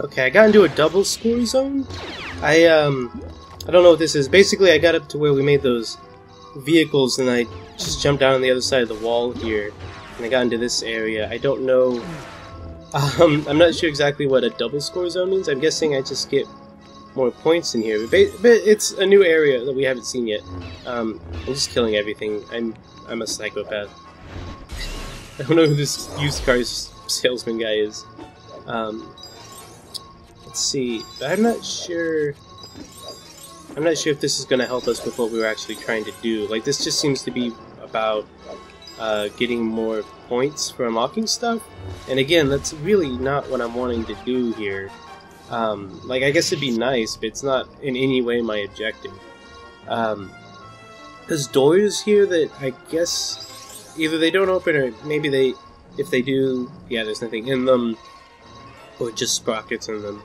Okay, I got into a double score zone. I um, I don't know what this is. Basically, I got up to where we made those vehicles, and I just jumped down on the other side of the wall here, and I got into this area. I don't know. Um, I'm not sure exactly what a double score zone means. I'm guessing I just get more points in here, but, but it's a new area that we haven't seen yet. Um, I'm just killing everything. I'm I'm a psychopath. I don't know who this used cars salesman guy is. Um, let's see. I'm not sure. I'm not sure if this is going to help us with what we were actually trying to do. Like, this just seems to be about uh, getting more points for unlocking stuff. And again, that's really not what I'm wanting to do here. Um, like, I guess it'd be nice, but it's not in any way my objective. Um, there's doors here that I guess either they don't open or maybe they, if they do, yeah, there's nothing in them, or just sprockets in them.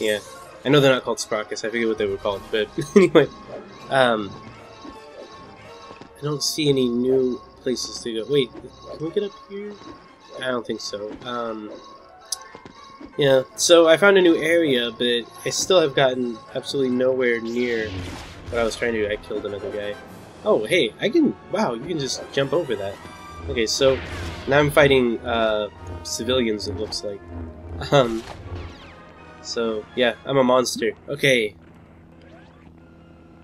Yeah, I know they're not called sprockets. I forget what they were called, but anyway, um, I don't see any new places to go. Wait, can we get up here? I don't think so. Um, yeah, so I found a new area, but I still have gotten absolutely nowhere near what I was trying to do. I killed another guy. Oh, hey, I can. Wow, you can just jump over that. Okay, so now I'm fighting uh, civilians. It looks like. Um. So yeah, I'm a monster. Okay.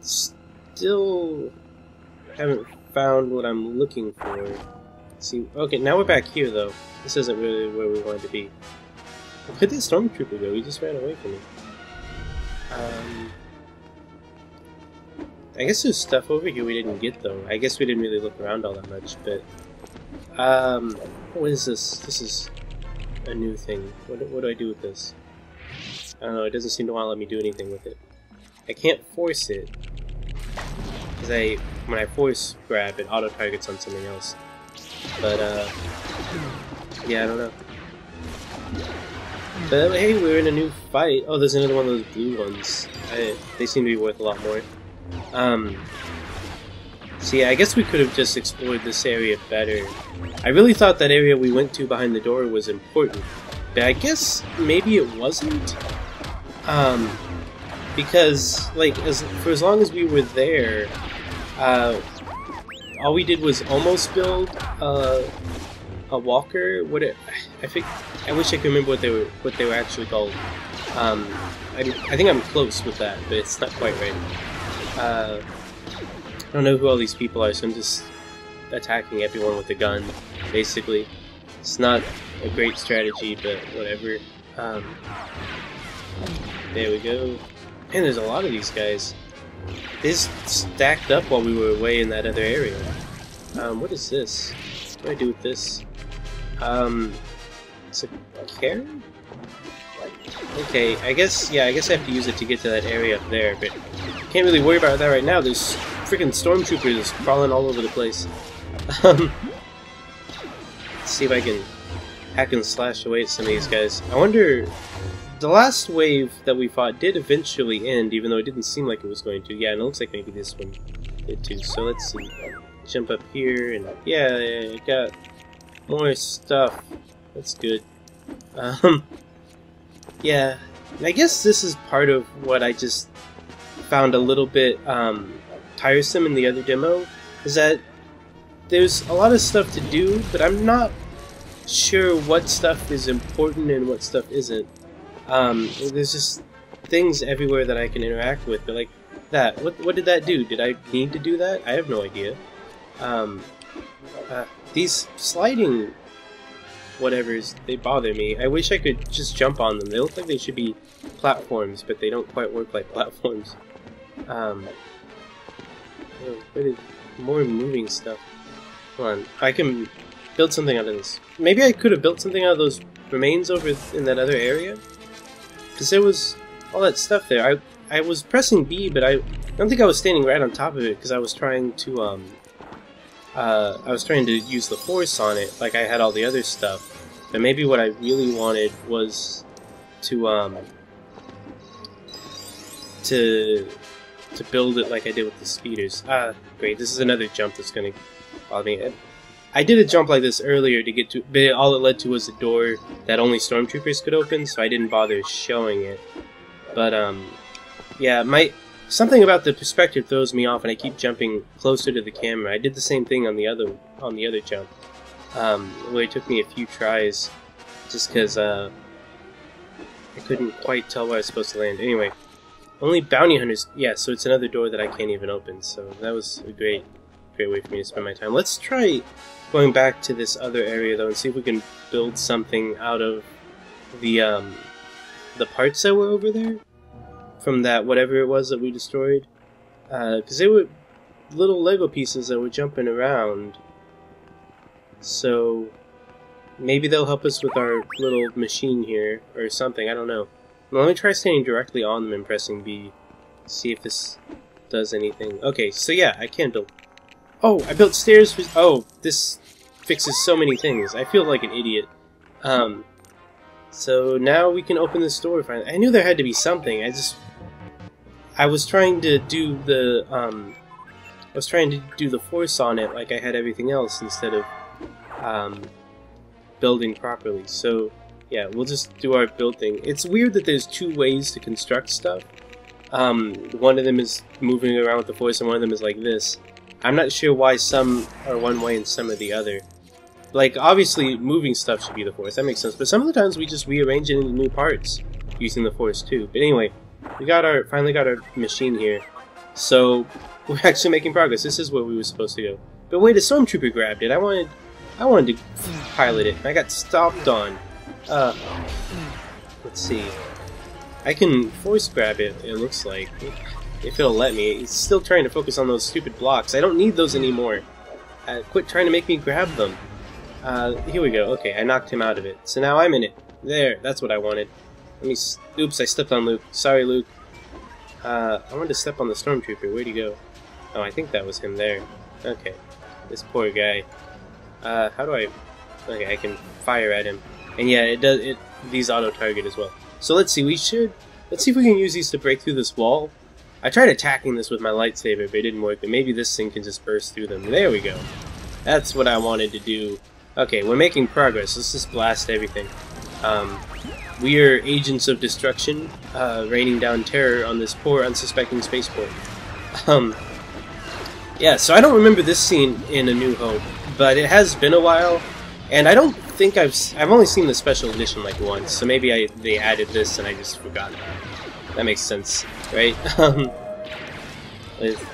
Still haven't found what I'm looking for. See, okay, now we're back here though. This isn't really where we wanted to be. Where'd the stormtrooper go? He just ran away from me. Um. I guess there's stuff over here we didn't get though. I guess we didn't really look around all that much, but um, what is this? This is a new thing. What, what do I do with this? I don't know. It doesn't seem to want to let me do anything with it. I can't force it because I when I force grab, it auto targets on something else. But uh, yeah, I don't know. But hey, we're in a new fight. Oh, there's another one of those blue ones. I, they seem to be worth a lot more. Um, see, I guess we could have just explored this area better. I really thought that area we went to behind the door was important, I guess maybe it wasn't. Um, because like as for as long as we were there, uh, all we did was almost build uh, a walker. What it, I think I wish I could remember what they were what they were actually called. Um, I, I think I'm close with that, but it's not quite right. Uh, I don't know who all these people are, so I'm just attacking everyone with a gun, basically. It's not a great strategy, but whatever. Um, there we go. Man, there's a lot of these guys. Just stacked up while we were away in that other area. Um, what is this? What do I do with this? Um, it's a carrot? Okay, I guess, yeah, I guess I have to use it to get to that area up there, but can't really worry about that right now. There's freaking stormtroopers crawling all over the place. Um, see if I can hack and slash away at some of these guys. I wonder, the last wave that we fought did eventually end, even though it didn't seem like it was going to. Yeah, and it looks like maybe this one did too. So let's see. Jump up here, and yeah, yeah got more stuff. That's good. Um, yeah, I guess this is part of what I just found a little bit um, tiresome in the other demo, is that there's a lot of stuff to do, but I'm not sure what stuff is important and what stuff isn't. Um, there's just things everywhere that I can interact with, but like that, what, what did that do? Did I need to do that? I have no idea. Um, uh, these sliding whatevers, they bother me. I wish I could just jump on them. They look like they should be platforms, but they don't quite work like platforms. Um, oh, more moving stuff. Come on, I can build something out of this. Maybe I could have built something out of those remains over in that other area? Because there was all that stuff there. I I was pressing B, but I don't think I was standing right on top of it because I was trying to um, uh, I was trying to use the force on it like I had all the other stuff. But maybe what I really wanted was to um, to to build it like I did with the speeders. Ah, great! This is another jump that's gonna bother me. I did a jump like this earlier to get to, but all it led to was a door that only stormtroopers could open, so I didn't bother showing it. But um, yeah, my something about the perspective throws me off, and I keep jumping closer to the camera. I did the same thing on the other on the other jump, um, where it took me a few tries, just because uh, I couldn't quite tell where I was supposed to land. Anyway, only bounty hunters. Yeah, so it's another door that I can't even open. So that was a great, great way for me to spend my time. Let's try going back to this other area though and see if we can build something out of the um, the parts that were over there from that whatever it was that we destroyed. Because uh, they were little Lego pieces that were jumping around. So maybe they'll help us with our little machine here or something. I don't know. Well, let me try standing directly on them and pressing B. See if this does anything. Okay so yeah I can build oh I built stairs for oh this fixes so many things. I feel like an idiot. Um, so now we can open this door finally. I knew there had to be something. I just... I was trying to do the, um... I was trying to do the force on it like I had everything else instead of, um, building properly. So, yeah, we'll just do our building. It's weird that there's two ways to construct stuff. Um, one of them is moving around with the force and one of them is like this. I'm not sure why some are one way and some are the other. Like, obviously, moving stuff should be the Force, that makes sense, but some of the times we just rearrange it into new parts using the Force too. But anyway, we got our, finally got our machine here, so we're actually making progress. This is where we were supposed to go. But wait, a Stormtrooper grabbed it. I wanted, I wanted to pilot it, I got stopped on. Uh, let's see. I can force grab it, it looks like. If it'll let me. It's still trying to focus on those stupid blocks. I don't need those anymore. Uh, quit trying to make me grab them. Uh, here we go. Okay, I knocked him out of it. So now I'm in it. There, that's what I wanted. Let me... Oops, I stepped on Luke. Sorry, Luke. Uh, I wanted to step on the Stormtrooper. Where'd he go? Oh, I think that was him there. Okay. This poor guy. Uh, how do I... Okay, I can fire at him. And yeah, it does... It These auto-target as well. So let's see, we should... Let's see if we can use these to break through this wall. I tried attacking this with my lightsaber, but it didn't work. But maybe this thing can just burst through them. There we go. That's what I wanted to do. Okay, we're making progress. Let's just blast everything. Um, we are agents of destruction, uh, raining down terror on this poor, unsuspecting spaceport. Um, yeah, so I don't remember this scene in A New Hope, but it has been a while, and I don't think I've... I've only seen the special edition like once, so maybe I they added this and I just forgot about it. That makes sense, right? Um,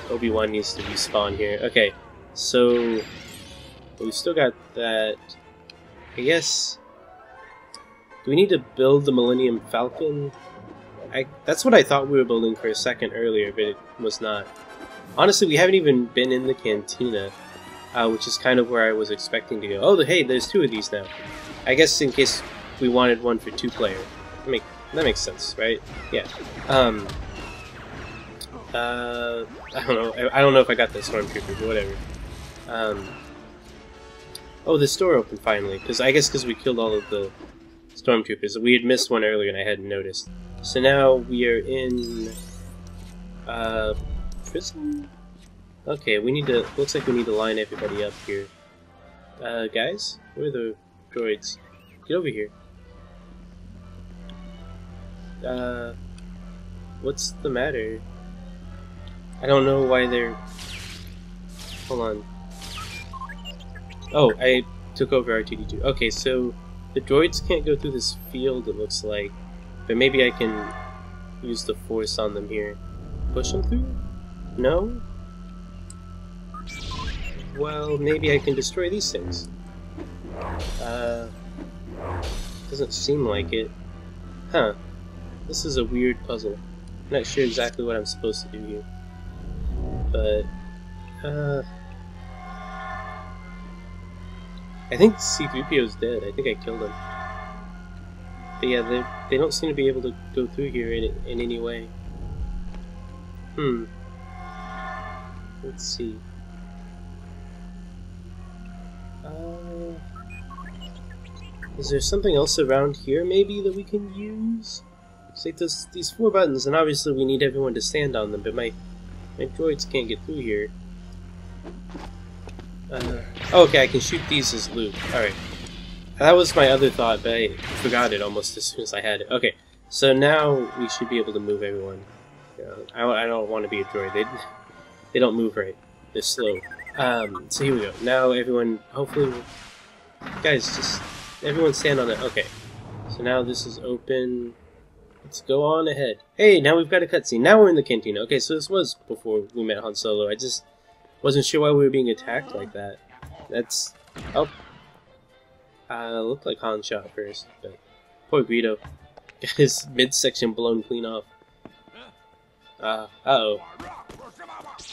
Obi-Wan needs to respawn here. Okay, so we still got that. I guess. Do we need to build the Millennium Falcon? I, that's what I thought we were building for a second earlier, but it was not. Honestly, we haven't even been in the cantina, uh, which is kind of where I was expecting to go. Oh, hey, there's two of these now. I guess in case we wanted one for two player. Make, that makes sense, right? Yeah. Um, uh, I don't know. I, don't know if I got the stormtrooper, but whatever. Um, Oh, this door opened finally, because I guess because we killed all of the stormtroopers. We had missed one earlier and I hadn't noticed. So now we are in... Uh... Prison? Okay, we need to... Looks like we need to line everybody up here. Uh, guys? Where are the droids? Get over here. Uh... What's the matter? I don't know why they're... Hold on. Oh, I took over R2-D2. Okay, so the droids can't go through this field, it looks like. But maybe I can use the force on them here. Push them through? No? Well, maybe I can destroy these things. Uh, doesn't seem like it. Huh. This is a weird puzzle. I'm not sure exactly what I'm supposed to do here. But, uh... I think C-3PO's dead. I think I killed him. But yeah, they, they don't seem to be able to go through here in, in any way. Hmm. Let's see. Uh, is there something else around here maybe that we can use? It's like this, these four buttons, and obviously we need everyone to stand on them, but my, my droids can't get through here. Uh, Oh, okay, I can shoot these as loot. Alright. That was my other thought, but I forgot it almost as soon as I had it. Okay, so now we should be able to move everyone. You know, I, I don't want to be a droid. They, they don't move right. They're slow. Um, so here we go. Now everyone, hopefully, guys, just everyone stand on it. Okay. So now this is open. Let's go on ahead. Hey, now we've got a cutscene. Now we're in the cantina. Okay, so this was before we met Han Solo. I just wasn't sure why we were being attacked like that. That's... Oh. Uh, looked like Han shot first, but... Poor Greedo. Got his midsection blown clean off. Uh, uh-oh.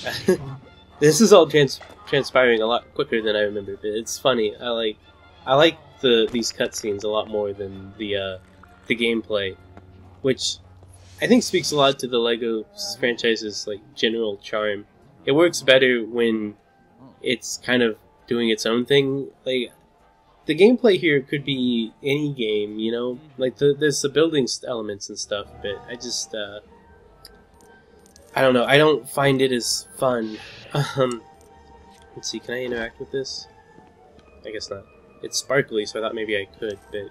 this is all trans transpiring a lot quicker than I remember, but it's funny. I like... I like the these cutscenes a lot more than the, uh, the gameplay which I think speaks a lot to the Lego franchise's like general charm. It works better when it's kind of doing its own thing. Like the gameplay here could be any game, you know, like the, there's the building elements and stuff, but I just uh, I don't know. I don't find it as fun. Um, let's see. Can I interact with this? I guess not. It's sparkly, so I thought maybe I could, but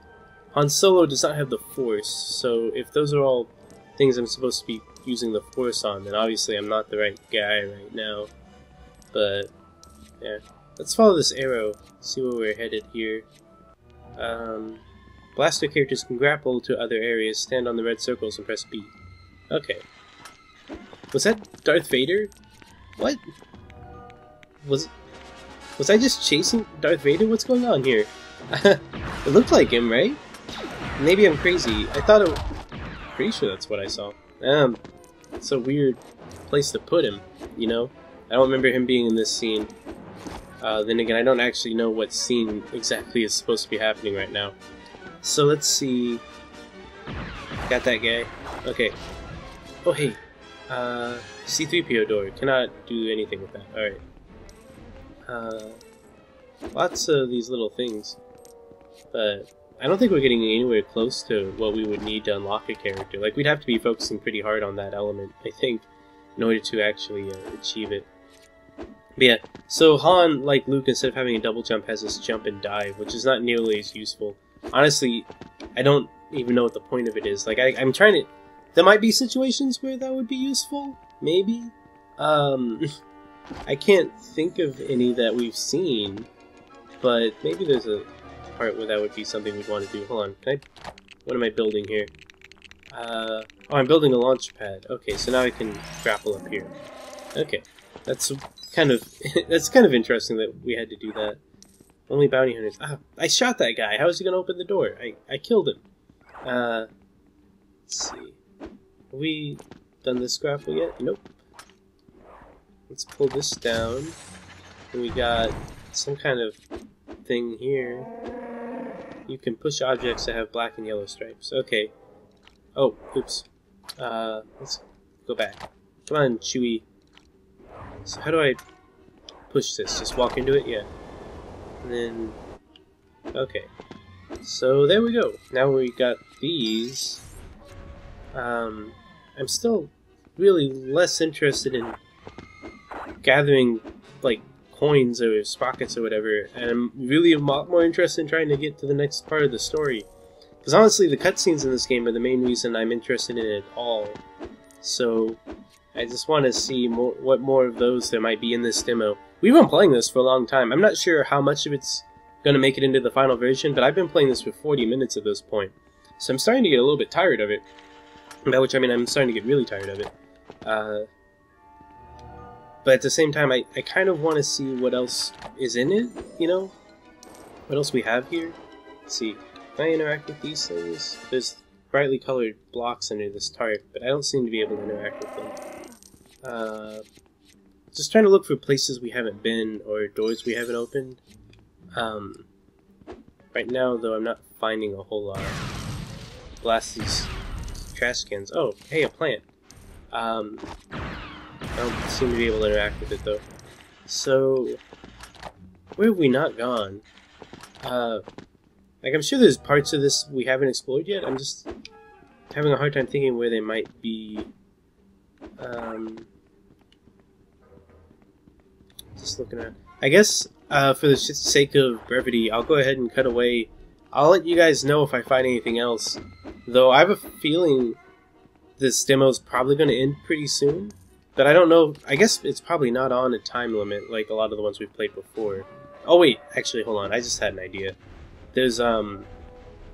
Han Solo does not have the Force, so if those are all things I'm supposed to be using the Force on, then obviously I'm not the right guy right now. But, yeah. Let's follow this arrow, see where we're headed here. Um, blaster characters can grapple to other areas, stand on the red circles, and press B. Okay. Was that Darth Vader? What? Was was I just chasing Darth Vader? What's going on here? it looked like him, right? Maybe I'm crazy. I thought it... Pretty sure that's what I saw. Um, it's a weird place to put him, you know? I don't remember him being in this scene. Uh, then again, I don't actually know what scene exactly is supposed to be happening right now. So let's see... Got that guy. Okay. Oh, hey. Uh, C-3PO door. Cannot do anything with that. Alright. Uh, lots of these little things. But I don't think we're getting anywhere close to what we would need to unlock a character. Like, we'd have to be focusing pretty hard on that element, I think, in order to actually uh, achieve it. But yeah, so Han, like Luke, instead of having a double jump, has this jump and dive, which is not nearly as useful. Honestly, I don't even know what the point of it is. Like, I, I'm trying to... There might be situations where that would be useful, maybe. Um, I can't think of any that we've seen, but maybe there's a part where that would be something we'd want to do. Hold on, I... What am I building here? Uh, oh, I'm building a launch pad. Okay, so now I can grapple up here. Okay, that's kind of that's kind of interesting that we had to do that. Only bounty hunters. Ah, I shot that guy. How is he gonna open the door? I I killed him. Uh, let's see. Have we done this grapple yet? Nope. Let's pull this down. And we got some kind of thing here. You can push objects that have black and yellow stripes. Okay. Oh, oops. Uh, let's go back. Come on, Chewie. So how do I push this? Just walk into it? Yeah. And then... Okay. So there we go. Now we got these. Um, I'm still really less interested in gathering, like, coins or sprockets or whatever, and I'm really a lot more interested in trying to get to the next part of the story. Because honestly, the cutscenes in this game are the main reason I'm interested in it at all. So, I just want to see more, what more of those there might be in this demo. We've been playing this for a long time. I'm not sure how much of it's going to make it into the final version, but I've been playing this for 40 minutes at this point. So I'm starting to get a little bit tired of it. By which I mean I'm starting to get really tired of it. Uh, but at the same time, I, I kind of want to see what else is in it, you know? What else we have here? Let's see. Can I interact with these things? There's brightly colored blocks under this tarp, but I don't seem to be able to interact with them. Uh, just trying to look for places we haven't been or doors we haven't opened. Um, right now, though, I'm not finding a whole lot. Blast these trash cans. Oh, hey, a plant. Um, I don't seem to be able to interact with it though. So, where have we not gone? Uh, like I'm sure there's parts of this we haven't explored yet. I'm just having a hard time thinking where they might be. Um, just looking at. I guess uh, for the sake of brevity, I'll go ahead and cut away. I'll let you guys know if I find anything else. Though I have a feeling this demo is probably going to end pretty soon. But I don't know. I guess it's probably not on a time limit like a lot of the ones we've played before. Oh wait, actually, hold on. I just had an idea. There's um,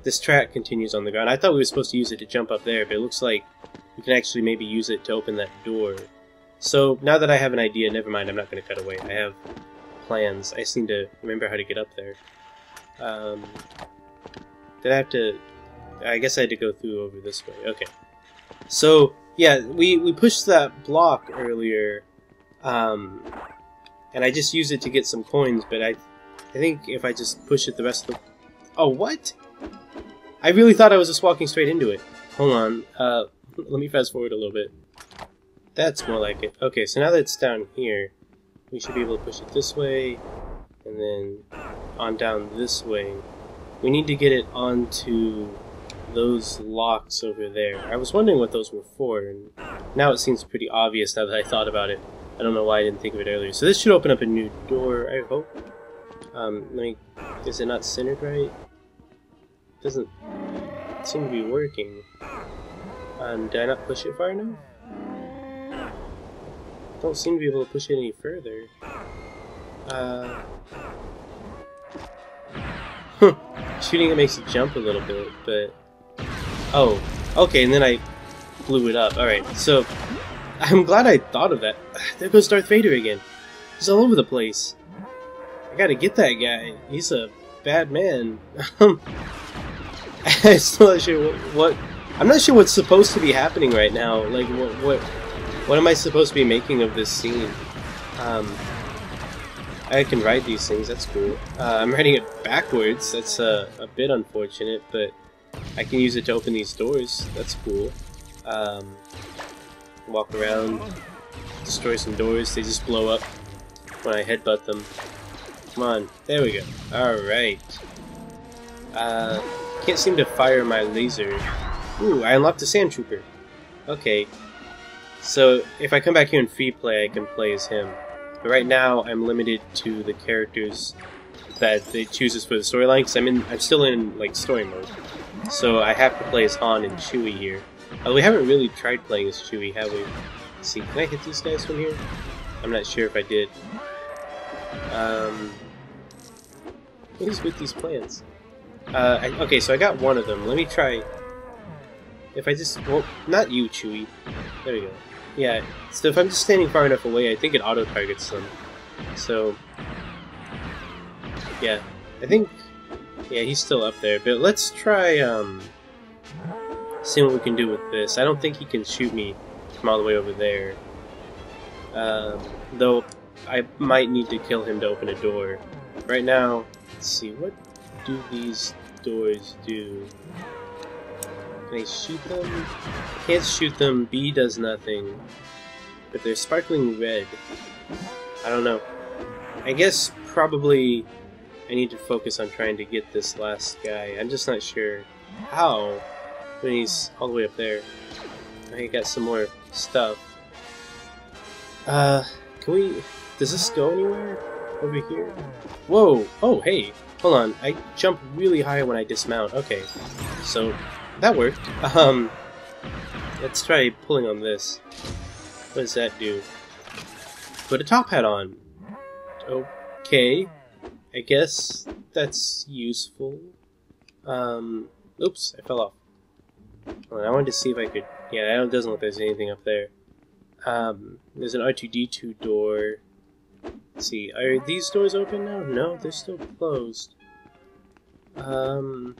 this track continues on the ground. I thought we were supposed to use it to jump up there, but it looks like we can actually maybe use it to open that door. So now that I have an idea, never mind. I'm not going to cut away. I have plans. I need to remember how to get up there. Um, did I have to? I guess I had to go through over this way. Okay. So yeah, we we pushed that block earlier, um, and I just used it to get some coins. But I, I think if I just push it the rest of the, oh what? I really thought I was just walking straight into it. Hold on, uh, let me fast forward a little bit. That's more like it. Okay, so now that it's down here, we should be able to push it this way, and then on down this way. We need to get it onto those locks over there. I was wondering what those were for, and now it seems pretty obvious now that I thought about it. I don't know why I didn't think of it earlier. So this should open up a new door, I hope. Um, let me... Is it not centered right? Doesn't seem to be working. Um, did I not push it far enough? Don't seem to be able to push it any further. Uh... Shooting it makes it jump a little bit, but Oh, okay, and then I blew it up. Alright, so I'm glad I thought of that. There goes Darth Vader again. He's all over the place. I gotta get that guy. He's a bad man. I'm still not sure what, what, I'm not sure what's supposed to be happening right now. Like, what, what, what am I supposed to be making of this scene? Um, I can write these things. That's cool. Uh, I'm writing it backwards. That's uh, a bit unfortunate, but I can use it to open these doors. That's cool. Um, walk around, destroy some doors. They just blow up when I headbutt them. Come on. There we go. Alright. Uh, can't seem to fire my laser. Ooh, I unlocked a Sand Trooper. Okay. So, if I come back here in free play, I can play as him. But right now, I'm limited to the characters that they chooses for the storyline, because I'm in, I'm still in, like, story mode. So I have to play as Han and Chewie here. Uh, we haven't really tried playing as Chewie, have we? Let's see, can I hit these guys from here? I'm not sure if I did. Um, what is with these plants? Uh, I, okay, so I got one of them. Let me try... If I just... Well, not you, Chewie. There we go. Yeah, so if I'm just standing far enough away, I think it auto-targets them. So... Yeah, I think yeah, he's still up there, but let's try, um, seeing what we can do with this. I don't think he can shoot me from all the way over there. Um, though, I might need to kill him to open a door. Right now, let's see, what do these doors do? Can I shoot them? Can't shoot them, B does nothing. But they're sparkling red. I don't know. I guess probably I need to focus on trying to get this last guy. I'm just not sure how when he's all the way up there. I got some more stuff. Uh, can we... Does this go anywhere? Over here? Whoa! Oh, hey! Hold on, I jump really high when I dismount. Okay, so that worked. Um, let's try pulling on this. What does that do? Put a top hat on. Okay. I guess that's useful. Um, oops, I fell off. I wanted to see if I could... Yeah, it doesn't look like there's anything up there. Um, there's an R2-D2 door. Let's see, are these doors open now? No, they're still closed. Um,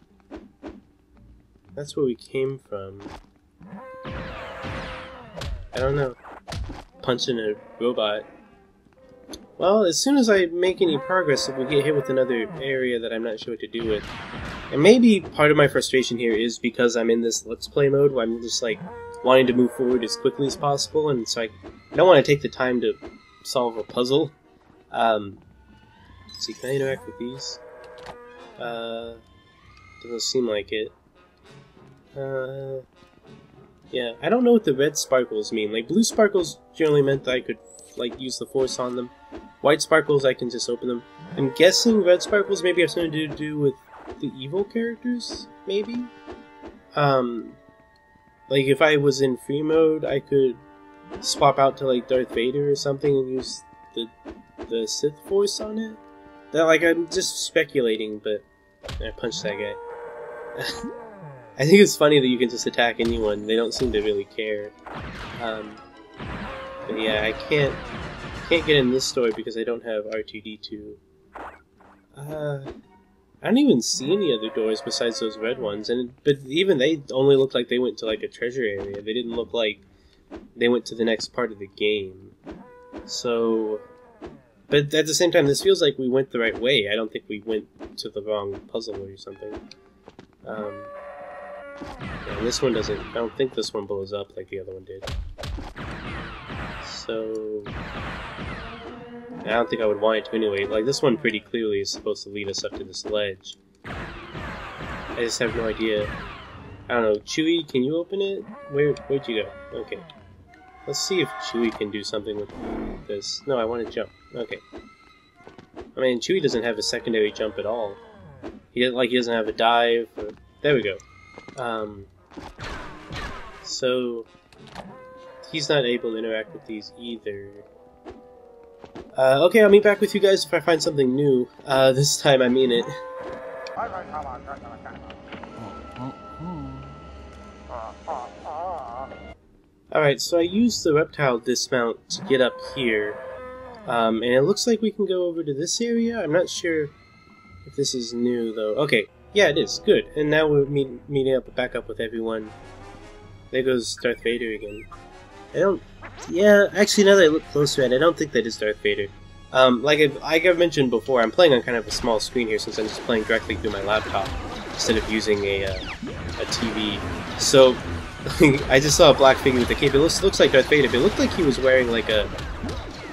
that's where we came from. I don't know. Punching a robot well, as soon as I make any progress, if we get hit with another area that I'm not sure what to do with. And maybe part of my frustration here is because I'm in this Let's Play mode where I'm just like wanting to move forward as quickly as possible, and so I, don't want to take the time to solve a puzzle. Um, see, can I interact with these? Uh, doesn't seem like it. Uh, yeah, I don't know what the red sparkles mean. Like, blue sparkles generally meant that I could, like, use the force on them. white sparkles, I can just open them. I'm guessing red sparkles maybe have something to do with the evil characters, maybe? Um, like if I was in free mode, I could swap out to like Darth Vader or something and use the the Sith voice on it. That like I'm just speculating, but I punched that guy. I think it's funny that you can just attack anyone. They don't seem to really care. Um, but yeah, I can't can't get in this story because I don't have R2D2. Uh, I don't even see any other doors besides those red ones, and but even they only look like they went to like a treasure area. They didn't look like they went to the next part of the game. So, but at the same time, this feels like we went the right way. I don't think we went to the wrong puzzle or something. Um, yeah, this one doesn't. I don't think this one blows up like the other one did. So, I don't think I would want it to anyway. Like, this one pretty clearly is supposed to lead us up to this ledge. I just have no idea. I don't know. Chewie, can you open it? Where, where'd you go? Okay. Let's see if Chewie can do something with this. No, I want to jump. Okay. I mean, Chewie doesn't have a secondary jump at all. He doesn't like he doesn't have a dive. Or... There we go. Um, so he's not able to interact with these either. Uh, okay, I'll meet back with you guys if I find something new. Uh, this time I mean it. Alright, so I used the reptile dismount to get up here. Um, and it looks like we can go over to this area. I'm not sure if this is new, though. Okay, yeah, it is. Good. And now we're meet, meeting up back up with everyone. There goes Darth Vader again. I don't... Yeah, actually, now that I look closer at it, I don't think that is Darth Vader. Um, like, I've, like I've mentioned before, I'm playing on kind of a small screen here since I'm just playing directly through my laptop instead of using a, uh, a TV. So, I just saw a black figure with a cape. It looks, looks like Darth Vader, but it looked like he was wearing like a,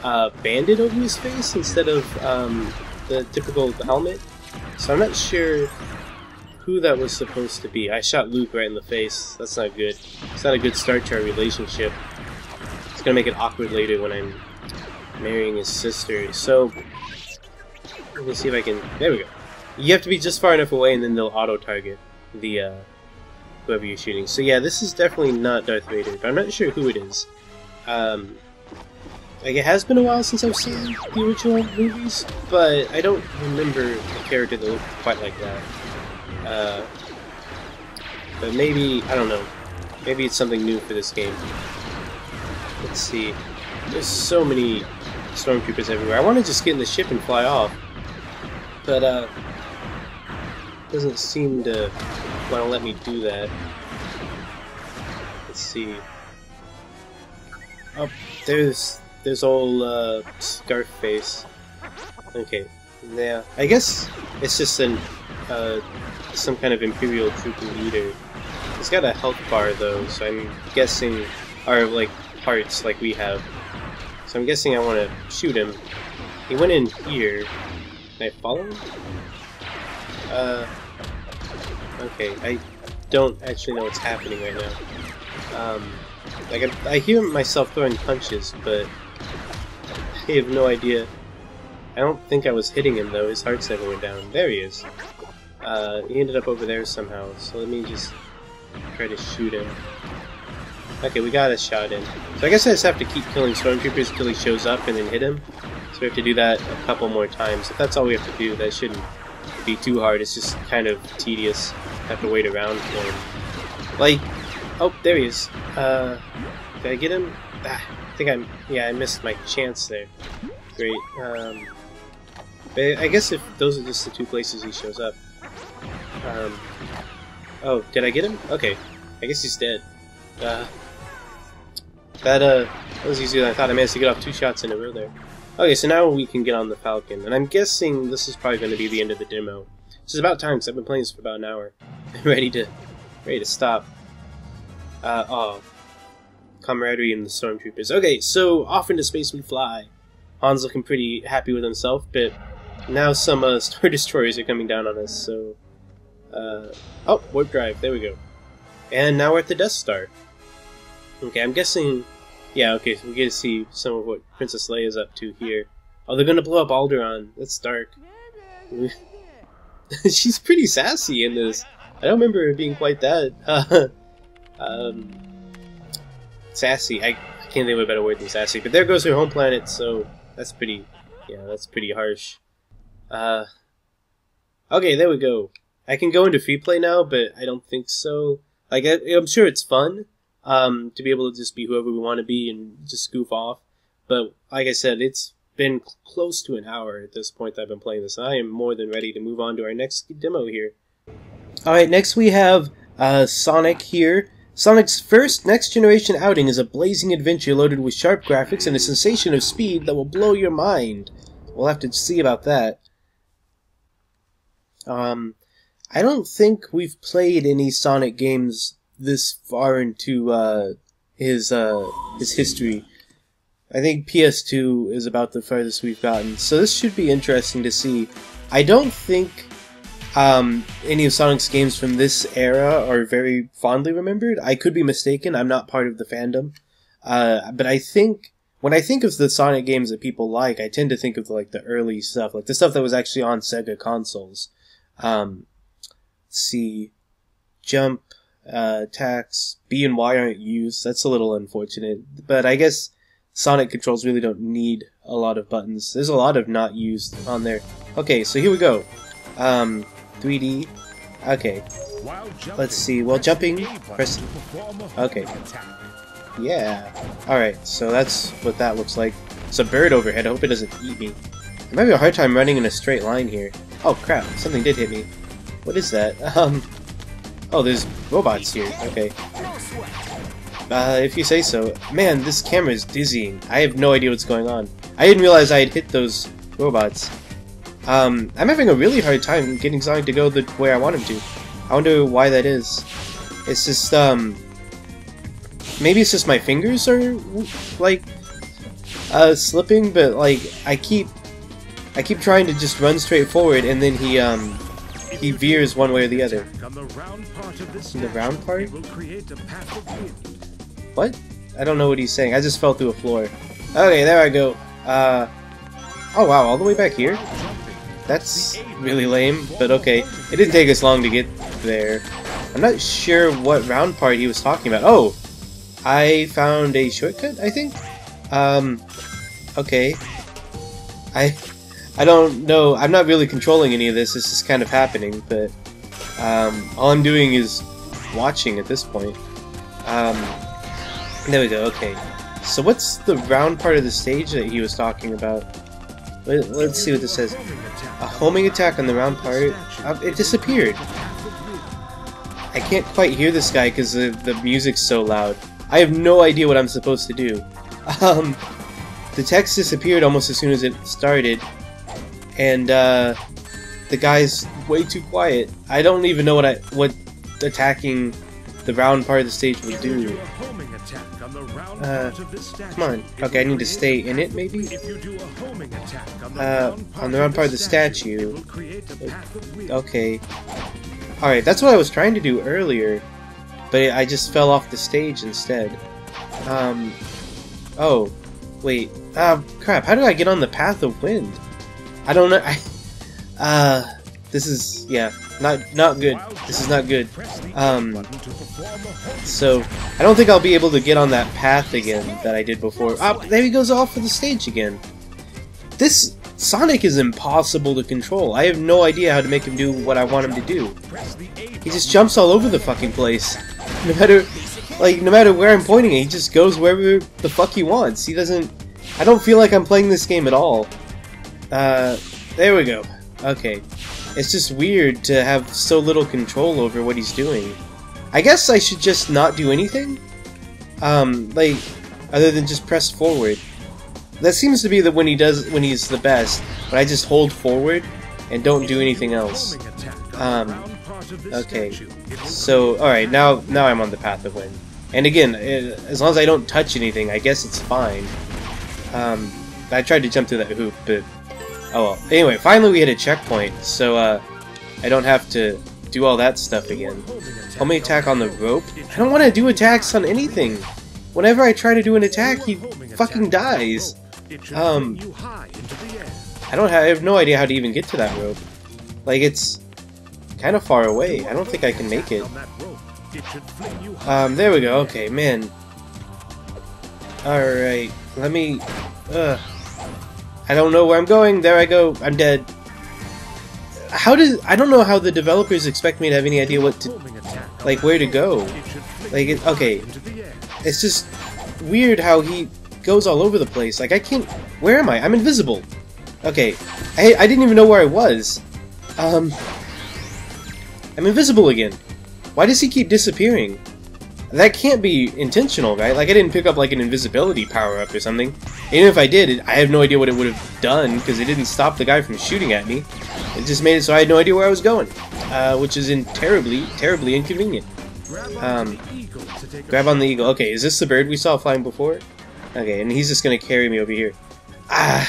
a bandit over his face instead of um, the typical helmet. So I'm not sure who that was supposed to be. I shot Luke right in the face. That's not good. It's not a good start to our relationship. It's gonna make it awkward later when I'm marrying his sister. So, let me see if I can... There we go. You have to be just far enough away and then they'll auto-target the, uh, whoever you're shooting. So yeah, this is definitely not Darth Vader, but I'm not sure who it is. Um, like, it has been a while since I've seen the original movies, but I don't remember a character that looked quite like that. Uh, but maybe, I don't know, maybe it's something new for this game. Let's see. There's so many stormtroopers everywhere. I want to just get in the ship and fly off. But, uh, doesn't seem to want to let me do that. Let's see. Oh, there's, there's old, uh, Scarface. Okay, yeah. I guess it's just an, uh, some kind of Imperial troop leader. He's got a health bar though, so I'm guessing, or like parts like we have. So I'm guessing I want to shoot him. He went in here. Can I follow him? Uh, okay, I don't actually know what's happening right now. Um, like I, I hear myself throwing punches, but I have no idea. I don't think I was hitting him though. His heart's never went down. There he is. Uh, he ended up over there somehow, so let me just try to shoot him. Okay, we got a shot in. So I guess I just have to keep killing stormtroopers until he shows up and then hit him. So we have to do that a couple more times. If that's all we have to do, that shouldn't be too hard. It's just kind of tedious. Have to wait around for him. Like, oh, there he is. Uh, did I get him? Ah, I think I'm, yeah, I missed my chance there. Great. Um, I guess if those are just the two places he shows up. Um, oh, did I get him? Okay. I guess he's dead. Uh, that, uh, that was easier than I thought. I managed to get off two shots in a row there. Okay, so now we can get on the Falcon, and I'm guessing this is probably going to be the end of the demo. This is about time, because I've been playing this for about an hour. I'm ready to, ready to stop. Uh, oh. Camaraderie in the Stormtroopers. Okay, so off into space we fly. Han's looking pretty happy with himself, but now some uh, Star Destroyers are coming down on us, so... Uh, oh, warp drive, there we go. And now we're at the Death Star. Okay, I'm guessing... Yeah, okay, so we get to see some of what Princess Leia is up to here. Oh, they're gonna blow up Alderaan. That's dark. She's pretty sassy in this. I don't remember her being quite that uh, um, sassy. I, I can't think of a better word than sassy. But there goes her home planet, so that's pretty. Yeah, that's pretty harsh. Uh, okay, there we go. I can go into free play now, but I don't think so. Like, I, I'm sure it's fun um, to be able to just be whoever we want to be and just goof off. But like I said, it's been close to an hour at this point that I've been playing this. And I am more than ready to move on to our next demo here. Alright, next we have uh, Sonic here. Sonic's first next-generation outing is a blazing adventure loaded with sharp graphics and a sensation of speed that will blow your mind. We'll have to see about that. Um, I don't think we've played any Sonic games this far into uh, his uh, his history. I think PS2 is about the farthest we've gotten, so this should be interesting to see. I don't think um, any of Sonic's games from this era are very fondly remembered. I could be mistaken. I'm not part of the fandom, uh, but I think when I think of the Sonic games that people like, I tend to think of like the early stuff, like the stuff that was actually on Sega consoles. Um, see, jump, uh, attacks, B and Y aren't used. That's a little unfortunate, but I guess Sonic controls really don't need a lot of buttons. There's a lot of not used on there. Okay, so here we go. Um, 3D. Okay. Let's see. Well, jumping. Press. Okay. Yeah. Alright, so that's what that looks like. It's a bird overhead. I hope it doesn't eat me. I'm having a hard time running in a straight line here. Oh crap, something did hit me. What is that? Um. Oh, there's robots here. Okay. Uh, if you say so. Man, this camera is dizzying. I have no idea what's going on. I didn't realize I had hit those robots. Um, I'm having a really hard time getting Sonic to go the way I want him to. I wonder why that is. It's just, um... Maybe it's just my fingers are, like, uh, slipping, but, like, I keep... I keep trying to just run straight forward, and then he, um... He veers one way or the other. In the round part? What? I don't know what he's saying. I just fell through a floor. Okay, there I go. Uh... Oh wow, all the way back here? That's really lame, but okay. It didn't take us long to get there. I'm not sure what round part he was talking about. Oh! I found a shortcut, I think? Um, okay. I I don't know. I'm not really controlling any of this. This is kind of happening, but um, all I'm doing is watching at this point. Um, there we go, okay. So what's the round part of the stage that he was talking about? Let, us see what this says. A homing attack on the round part. Uh, it disappeared. I can't quite hear this guy because the, the music's so loud. I have no idea what I'm supposed to do. Um, the text disappeared almost as soon as it started, and uh, the guy's way too quiet. I don't even know what I what attacking the round part of the stage would do. Uh, come on. Okay, I need to stay in it, maybe? Uh, on the round part of the statue. Okay. Alright, that's what I was trying to do earlier, but I just fell off the stage instead. Um, oh, wait. Uh, crap, how did I get on the path of wind? I don't know, I, uh, this is, yeah, not not good. This is not good. Um, so, I don't think I'll be able to get on that path again that I did before. Ah, there he goes off of the stage again. This Sonic is impossible to control. I have no idea how to make him do what I want him to do. He just jumps all over the fucking place. No matter, like, no matter where I'm pointing he just goes wherever the fuck he wants. He doesn't... I don't feel like I'm playing this game at all. Uh, there we go. Okay. It's just weird to have so little control over what he's doing. I guess I should just not do anything? Um, like, other than just press forward. That seems to be the when he does when he's the best, but I just hold forward and don't do anything else. Um, okay. So, alright, now now I'm on the path of win. And again, eh, as long as I don't touch anything, I guess it's fine. Um, I tried to jump through that hoop, but Oh well. Anyway, finally we hit a checkpoint, so uh, I don't have to do all that stuff again. Homing attack on the rope? I don't want to do attacks on anything. Whenever I try to do an attack, he fucking dies. Um, I don't have, I have no idea how to even get to that rope. Like, it's kind of far away. I don't think I can make it. Um, there we go. Okay, man. Alright, let me... Ugh. I don't know where I'm going. There I go. I'm dead. How did... I don't know how the developers expect me to have any idea what to... Like, where to go. Like, it, okay. It's just weird how he goes all over the place. Like, I can't... Where am I? I'm invisible. Okay. I, I didn't even know where I was. Um... I'm invisible again. Why does he keep disappearing? That can't be intentional, right? Like, I didn't pick up, like, an invisibility power-up or something. Even if I did, I have no idea what it would have done, because it didn't stop the guy from shooting at me. It just made it so I had no idea where I was going. Uh, which is in terribly, terribly inconvenient. Um, grab on the eagle. Okay, is this the bird we saw flying before? Okay, and he's just gonna carry me over here. Ah,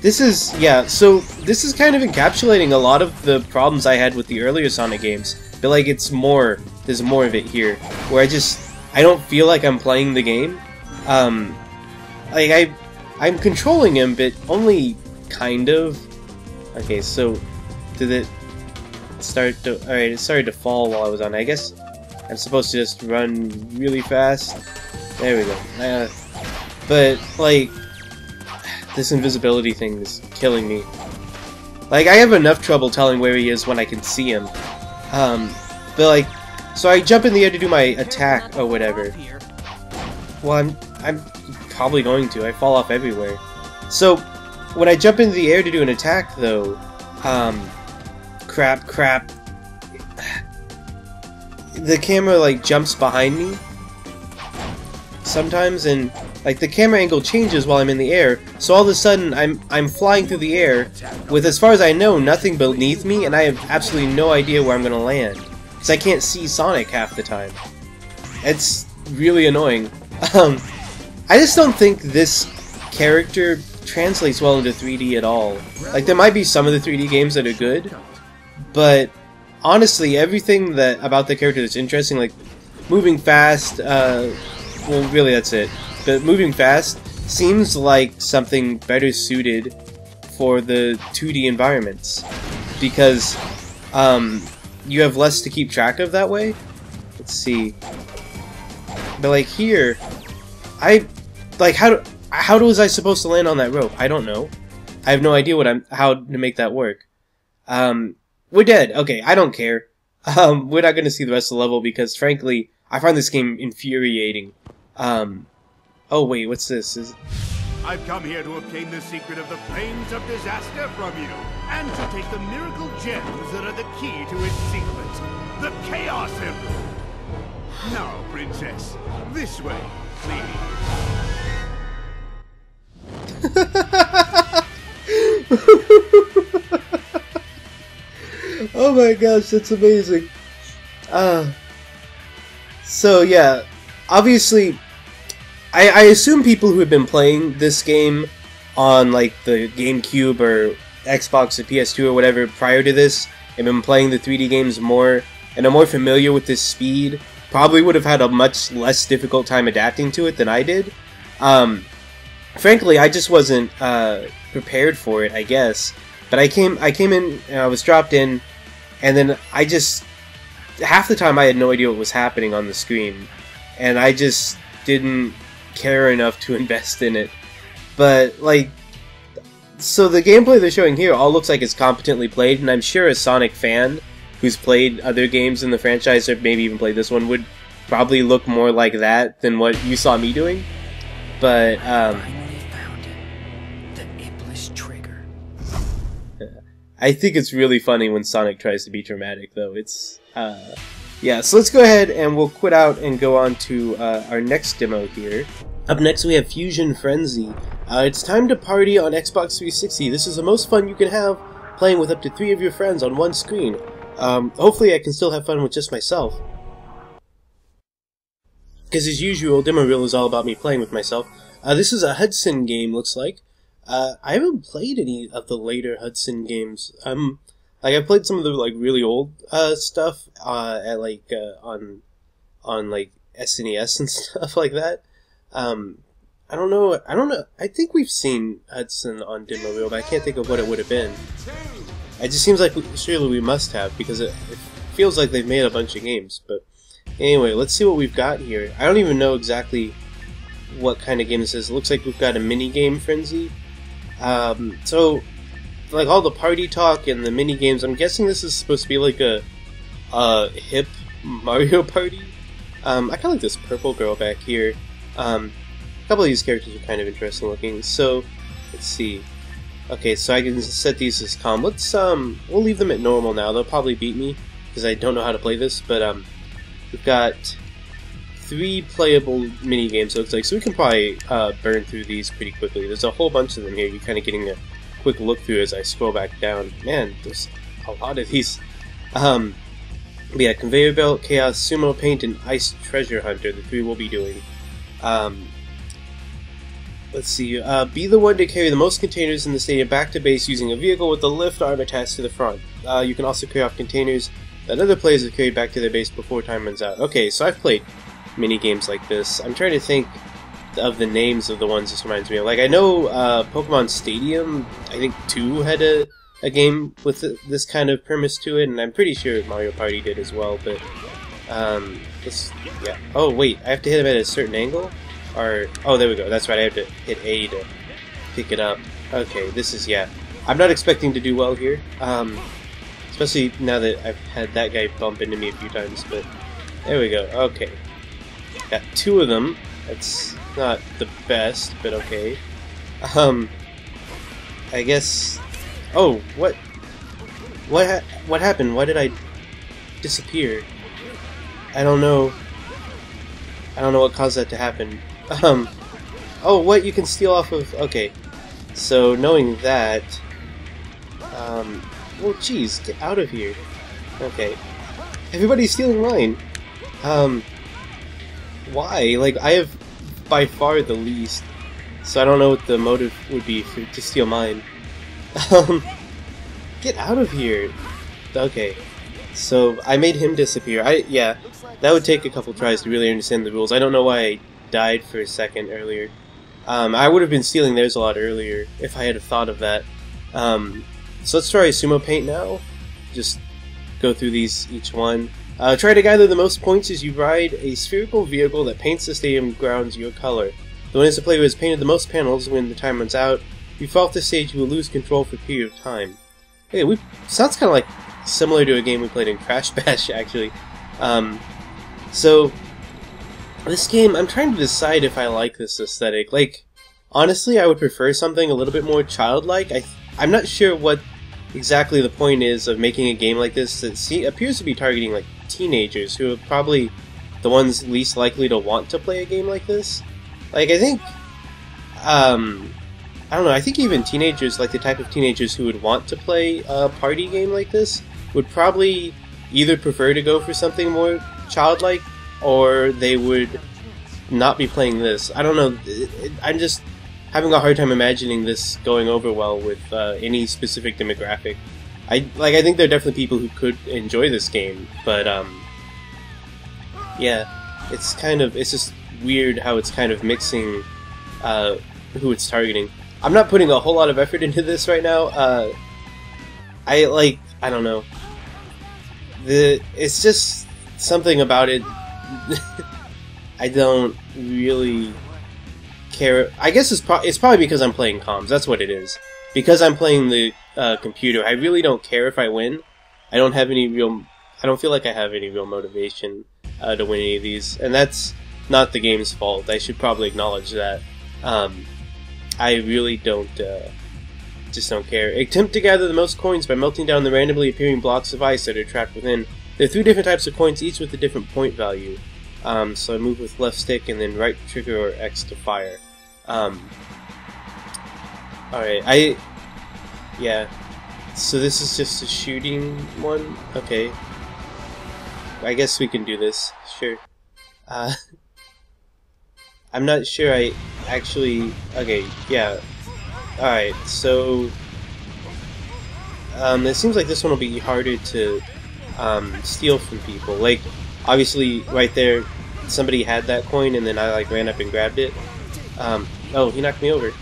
this is, yeah, so this is kind of encapsulating a lot of the problems I had with the earlier Sonic games. Feel like it's more, there's more of it here, where I just, I don't feel like I'm playing the game. Um, like, I, I'm controlling him, but only kind of. Okay, so, did it start to, alright, it started to fall while I was on I guess I'm supposed to just run really fast. There we go. Uh, but, like, this invisibility thing is killing me. Like, I have enough trouble telling where he is when I can see him. Um, but like, so I jump in the air to do my attack or whatever. Well, I'm, I'm probably going to. I fall off everywhere. So, when I jump into the air to do an attack, though, um, crap, crap, the camera, like, jumps behind me sometimes, and like the camera angle changes while I'm in the air, so all of a sudden I'm I'm flying through the air with, as far as I know, nothing beneath me, and I have absolutely no idea where I'm gonna land because I can't see Sonic half the time. It's really annoying. Um, I just don't think this character translates well into 3D at all. Like there might be some of the 3D games that are good, but honestly, everything that about the character that's interesting, like moving fast. Uh, well, really, that's it but moving fast seems like something better suited for the 2D environments because um, you have less to keep track of that way. Let's see. But like here, I like how do, how was I supposed to land on that rope? I don't know. I have no idea what I'm how to make that work. Um, we're dead. Okay, I don't care. Um, we're not going to see the rest of the level because frankly, I find this game infuriating. Um, Oh wait, what's this? Is... I've come here to obtain the secret of the Flames of Disaster from you, and to take the miracle gems that are the key to its secret, the Chaos Emerald. Now, Princess, this way, please. oh my gosh, that's amazing. Uh, so yeah, obviously I, I assume people who have been playing this game on like the GameCube or Xbox or PS2 or whatever prior to this have been playing the 3D games more and are more familiar with this speed probably would have had a much less difficult time adapting to it than I did. Um, frankly, I just wasn't uh, prepared for it, I guess. But I came, I came in, I was dropped in, and then I just half the time I had no idea what was happening on the screen, and I just didn't care enough to invest in it. But, like, so the gameplay they're showing here all looks like it's competently played, and I'm sure a Sonic fan who's played other games in the franchise, or maybe even played this one, would probably look more like that than what you saw me doing. But, um. I think it's really funny when Sonic tries to be dramatic, though. It's, uh, yeah, so let's go ahead and we'll quit out and go on to uh, our next demo here. Up next we have Fuzion Frenzy. Uh, it's time to party on Xbox 360. This is the most fun you can have playing with up to three of your friends on one screen. Um, hopefully I can still have fun with just myself. Because as usual, Demo Reel is all about me playing with myself. Uh, this is a Hudson game, looks like. Uh, I haven't played any of the later Hudson games. Um, like I played some of the like really old uh, stuff uh, at like uh, on on like SNES and stuff like that. Um, I don't know. I don't know. I think we've seen Hudson on Reel, but I can't think of what it would have been. It just seems like we, surely we must have because it, it feels like they've made a bunch of games. But anyway, let's see what we've got here. I don't even know exactly what kind of game this is. It looks like we've got a mini game frenzy. Um, so, like all the party talk and the mini games, I'm guessing this is supposed to be like a, a hip Mario Party. Um, I kind of like this purple girl back here. Um, a couple of these characters are kind of interesting looking. So, let's see. Okay, so I can set these as calm. Let's um, we'll leave them at normal now. They'll probably beat me because I don't know how to play this. But um, we've got three playable mini games. It looks like so we can probably uh, burn through these pretty quickly. There's a whole bunch of them here. You're kind of getting a quick look through as I scroll back down. Man, there's a lot of these. Um, yeah, Conveyor Belt, Chaos, Sumo Paint, and Ice Treasure Hunter. The three we'll be doing. Um, let's see. Uh, be the one to carry the most containers in the stadium back to base using a vehicle with a lift arm attached to the front. Uh, you can also carry off containers that other players have carried back to their base before time runs out. Okay, so I've played mini games like this. I'm trying to think of the names of the ones this reminds me of. Like I know uh, Pokemon Stadium. I think two had a a game with this kind of premise to it, and I'm pretty sure Mario Party did as well. But um, this, yeah. Oh wait, I have to hit him at a certain angle, or oh there we go. That's right. I have to hit A to pick it up. Okay, this is yeah. I'm not expecting to do well here, um, especially now that I've had that guy bump into me a few times. But there we go. Okay, got two of them. That's not the best, but okay. Um, I guess Oh, what? What? Ha what happened? Why did I disappear? I don't know. I don't know what caused that to happen. Um. Oh, what? You can steal off of. Okay. So knowing that. Um. Well, geez, get out of here. Okay. Everybody's stealing mine. Um. Why? Like I have by far the least. So I don't know what the motive would be for, to steal mine. Um, get out of here. Okay, so I made him disappear. I yeah, that would take a couple tries to really understand the rules. I don't know why I died for a second earlier. Um, I would have been stealing theirs a lot earlier if I had thought of that. Um, so let's try sumo paint now. Just go through these each one. Uh, try to gather the most points as you ride a spherical vehicle that paints the stadium grounds your color. The winner is the player who has painted the most panels when the time runs out If you fall off the stage, you will lose control for a period of time. Hey, we sounds kind of like similar to a game we played in Crash Bash, actually. Um, so this game, I'm trying to decide if I like this aesthetic. Like, honestly, I would prefer something a little bit more childlike. I, I'm not sure what exactly the point is of making a game like this that see, appears to be targeting like teenagers who are probably the ones least likely to want to play a game like this. Like, I think um, I don't know. I think even teenagers, like the type of teenagers who would want to play a party game like this, would probably either prefer to go for something more childlike, or they would not be playing this. I don't know. I'm just having a hard time imagining this going over well with uh, any specific demographic. I like. I think there are definitely people who could enjoy this game, but um, yeah, it's kind of it's just weird how it's kind of mixing uh, who it's targeting. I'm not putting a whole lot of effort into this right now. Uh, I like I don't know. The it's just something about it. I don't really care. I guess it's pro- it's probably because I'm playing comms. That's what it is. Because I'm playing the uh, computer, I really don't care if I win. I don't have any real. I don't feel like I have any real motivation uh, to win any of these, and that's not the game's fault. I should probably acknowledge that. Um, I really don't, uh, just don't care. Attempt to gather the most coins by melting down the randomly appearing blocks of ice that are trapped within. There are three different types of coins, each with a different point value. Um, so I move with left stick and then right trigger or X to fire. Um, Alright, I... Yeah. So this is just a shooting one? Okay. I guess we can do this. Sure. Uh, I'm not sure I actually... Okay, yeah. Alright, so... Um, it seems like this one will be harder to um, steal from people. Like, obviously, right there, somebody had that coin, and then I, like, ran up and grabbed it. Um, Oh, he knocked me over.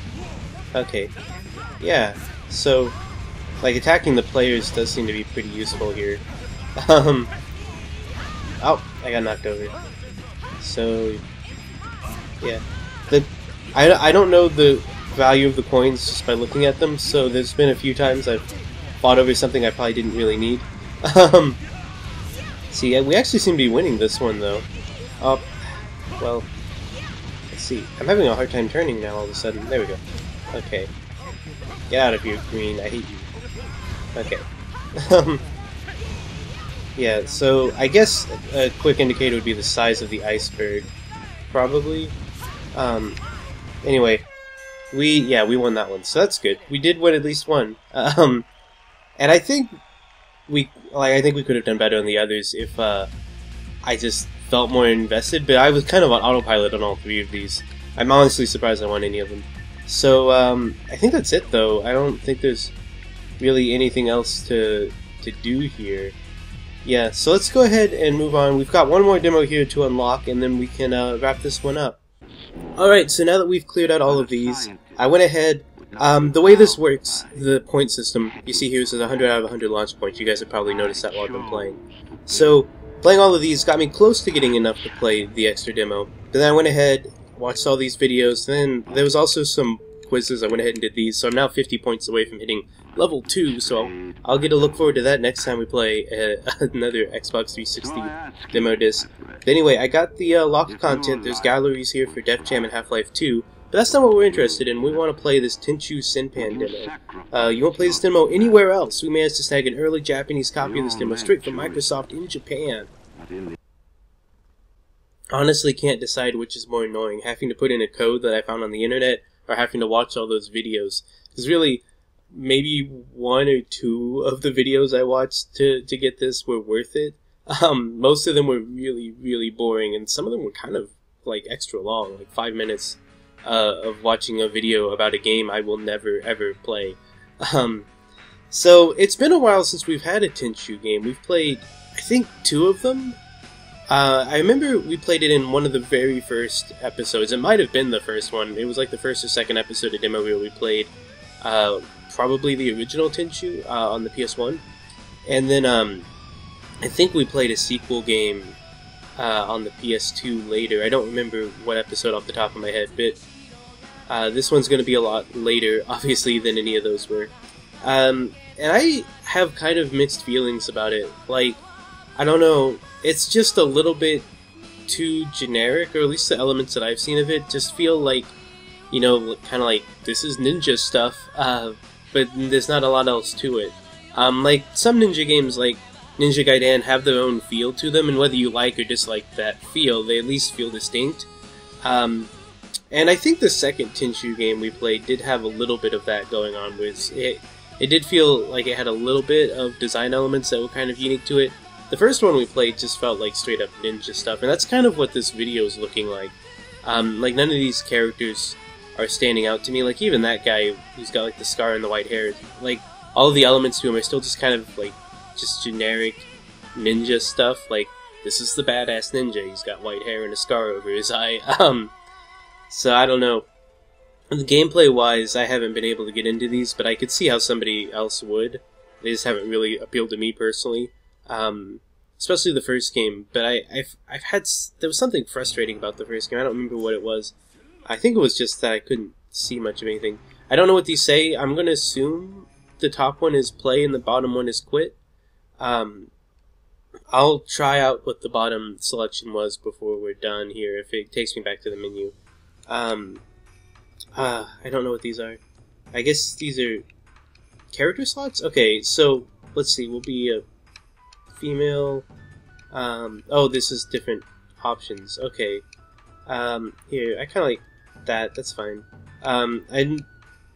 Okay. Yeah, so, like, attacking the players does seem to be pretty useful here. Um, oh, I got knocked over. So, yeah. The, I, I don't know the value of the coins just by looking at them, so there's been a few times I've fought over something I probably didn't really need. Um, see, we actually seem to be winning this one, though. Oh, well, see. I'm having a hard time turning now all of a sudden. There we go. Okay. Get out of here, green. I hate you. Okay. Um, yeah, so I guess a quick indicator would be the size of the iceberg. Probably. Um, anyway, we, yeah, we won that one, so that's good. We did win at least one. Um, and I think we, like, I think we could have done better on the others if, uh, I just felt more invested, but I was kind of on autopilot on all three of these. I'm honestly surprised I won any of them. So, um, I think that's it, though. I don't think there's really anything else to, to do here. Yeah, so let's go ahead and move on. We've got one more demo here to unlock, and then we can uh, wrap this one up. Alright, so now that we've cleared out all of these, I went ahead, um, the way this works, the point system, you see here says 100 out of 100 launch points, you guys have probably noticed that while I've been playing. So, playing all of these got me close to getting enough to play the extra demo, but then I went ahead, watched all these videos, then there was also some quizzes, I went ahead and did these, so I'm now 50 points away from hitting level 2, so I'll, get to look forward to that next time we play uh, another Xbox 360 demo disc. But anyway, I got the uh, locked content, there's galleries here for Def Jam and Half-Life 2, but that's not what we're interested in, we want to play this Tenchu Senpan demo. Uh, you won't play this demo anywhere else, we managed to snag an early Japanese copy of this demo straight from Microsoft in Japan. Honestly can't decide which is more annoying, having to put in a code that I found on the internet, or having to watch all those videos. Because really, maybe one or two of the videos I watched to, to get this were worth it. Um, most of them were really, really boring, and some of them were kind of like extra long, like five minutes uh, of watching a video about a game I will never ever play. Um, so it's been a while since we've had a Tenchu game. We've played, I think, two of them. Uh, I remember we played it in one of the very first episodes. It might have been the first one. It was like the first or second episode of Demo Reel we played. Uh, probably the original Tenchu uh, on the PS1. And then um, I think we played a sequel game uh, on the PS2 later. I don't remember what episode off the top of my head, but uh, this one's going to be a lot later, obviously, than any of those were. Um, and I have kind of mixed feelings about it. Like, I don't know, it's just a little bit too generic, or at least the elements that I've seen of it just feel like, you know, kind of like this is ninja stuff. Uh, but there's not a lot else to it. Um, like some ninja games, like Ninja Gaiden, have their own feel to them, and whether you like or dislike that feel, they at least feel distinct. Um, and I think the second Tenchu game we played did have a little bit of that going on. With it, it did feel like it had a little bit of design elements that were kind of unique to it. The first one we played just felt like straight up ninja stuff, and that's kind of what this video is looking like. Um, like none of these characters are standing out to me. Like even that guy who's got like the scar and the white hair, like all the elements to him are still just kind of like just generic ninja stuff. Like this is the badass ninja. He's got white hair and a scar over his eye. Um, so I don't know. Gameplay wise, I haven't been able to get into these, but I could see how somebody else would. They just haven't really appealed to me personally. Um, especially the first game. But I, I've, I've had there was something frustrating about the first game. I don't remember what it was. I think it was just that I couldn't see much of anything. I don't know what these say. I'm going to assume the top one is play and the bottom one is quit. Um, I'll try out what the bottom selection was before we're done here, if it takes me back to the menu. Um, uh, I don't know what these are. I guess these are character slots? Okay, so let's see, we'll be a female. Um, oh, this is different options. Okay. Um, here, I kind of like that. That's fine. Um, I'm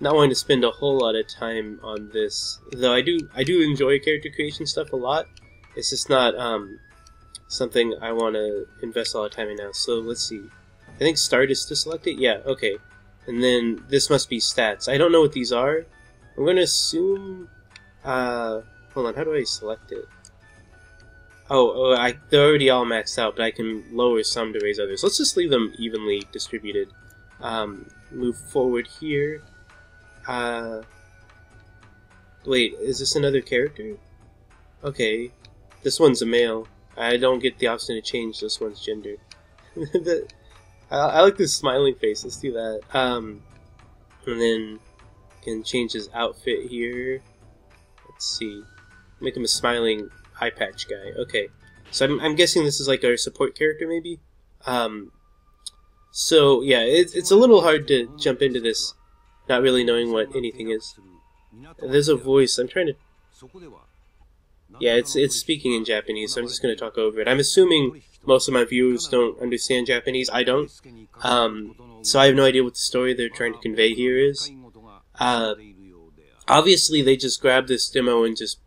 not wanting to spend a whole lot of time on this, though. I do I do enjoy character creation stuff a lot. It's just not um, something I want to invest a lot of time in now. So let's see. I think start is to select it. Yeah. Okay. And then this must be stats. I don't know what these are. I'm going to assume. Uh, hold on. How do I select it? Oh, oh I, they're already all maxed out, but I can lower some to raise others. Let's just leave them evenly distributed. Um, move forward here. Uh, wait, is this another character? Okay, this one's a male. I don't get the option to change this one's gender. I, I, like this smiling face. Let's do that. Um, and then can change his outfit here. Let's see. Make him a smiling eye patch guy. Okay. So I'm, I'm guessing this is like our support character, maybe? Um, so, yeah, it, it's a little hard to jump into this, not really knowing what anything is. There's a voice. I'm trying to... Yeah, it's it's speaking in Japanese, so I'm just going to talk over it. I'm assuming most of my viewers don't understand Japanese. I don't. Um, so I have no idea what the story they're trying to convey here is. Uh, obviously, they just grabbed this demo and just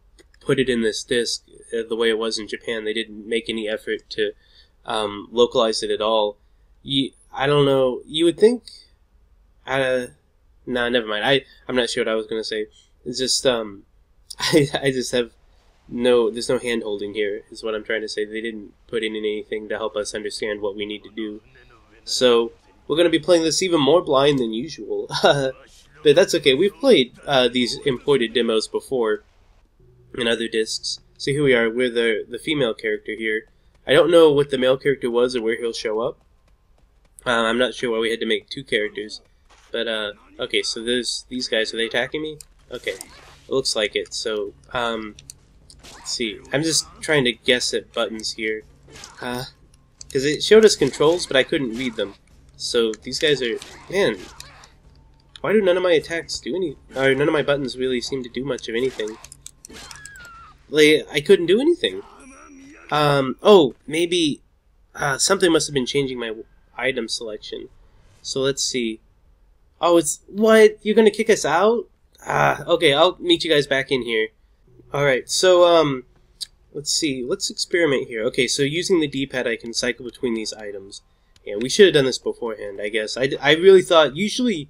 put it in this disc uh, the way it was in Japan. They didn't make any effort to um, localize it at all. You, I don't know. You would think. Uh, nah, never mind. I I'm not sure what I was gonna say. It's just um, I I just have no. There's no hand holding here. Is what I'm trying to say. They didn't put in anything to help us understand what we need to do. So we're gonna be playing this even more blind than usual. but that's okay. We've played uh, these imported demos before in other discs. So here we are. We're the the female character here. I don't know what the male character was or where he'll show up. Uh, I'm not sure why we had to make two characters. But, uh, okay, so there's these guys. Are they attacking me? Okay, it looks like it. So, um, let's see. I'm just trying to guess at buttons here. Uh, because it showed us controls, but I couldn't read them. So these guys are, man, why do none of my attacks do any, or none of my buttons really seem to do much of anything? Like, I couldn't do anything. Um, oh, maybe, uh, something must have been changing my item selection. So let's see. Oh, it's what? You're gonna kick us out? Ah, okay. I'll meet you guys back in here. All right. So um, let's see. Let's experiment here. Okay. So using the D-pad, I can cycle between these items. Yeah, we should have done this beforehand. I guess. I, I really thought usually,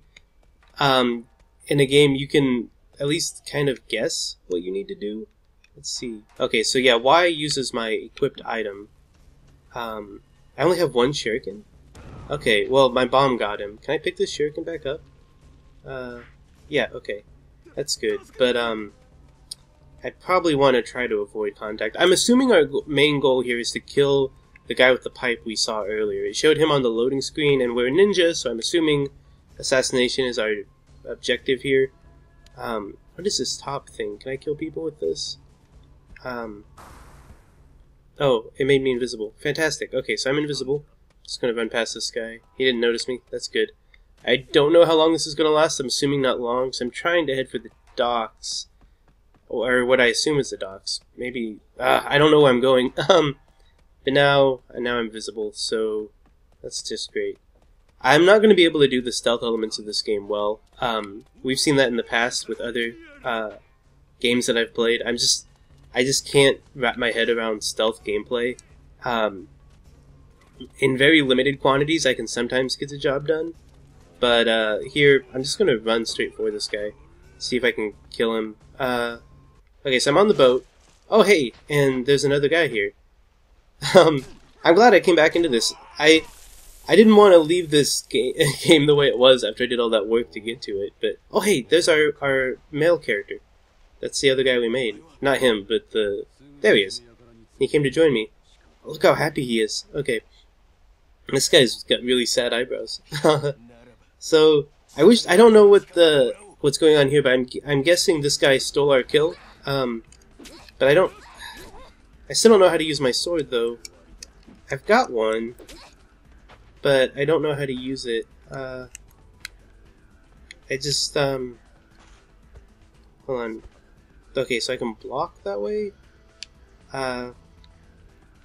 um, in a game you can at least kind of guess what you need to do. Let's see. Okay. So yeah, Y uses my equipped item. Um, I only have one shuriken. Okay, well, my bomb got him. Can I pick this shuriken back up? Uh, yeah, okay. That's good. But, um, I probably want to try to avoid contact. I'm assuming our main goal here is to kill the guy with the pipe we saw earlier. It showed him on the loading screen, and we're ninjas, so I'm assuming assassination is our objective here. Um, what is this top thing? Can I kill people with this? Um, oh, it made me invisible. Fantastic. Okay, so I'm invisible. Just gonna run past this guy. He didn't notice me. That's good. I don't know how long this is gonna last. I'm assuming not long, so I'm trying to head for the docks. Or what I assume is the docks. Maybe, uh, I don't know where I'm going. Um, but now, now I'm visible, so that's just great. I'm not going to be able to do the stealth elements of this game well. Um, we've seen that in the past with other uh, games that I've played. I'm just, I just can't wrap my head around stealth gameplay. Um, in very limited quantities, I can sometimes get the job done. But uh, here, I'm just going to run straight for this guy. See if I can kill him. Uh, okay, so I'm on the boat. Oh, hey, and there's another guy here. Um, I'm glad I came back into this. I I didn't want to leave this game, game the way it was after I did all that work to get to it. But, oh, hey, there's our, our male character. That's the other guy we made. Not him, but the... There he is. He came to join me. Look how happy he is. Okay. This guy's got really sad eyebrows. so I wish I don't know what the what's going on here, but I'm I'm guessing this guy stole our kill. Um, but I don't. I still don't know how to use my sword though. I've got one, but I don't know how to use it. Uh, I just um. Hold on. Okay, so I can block that way. Uh,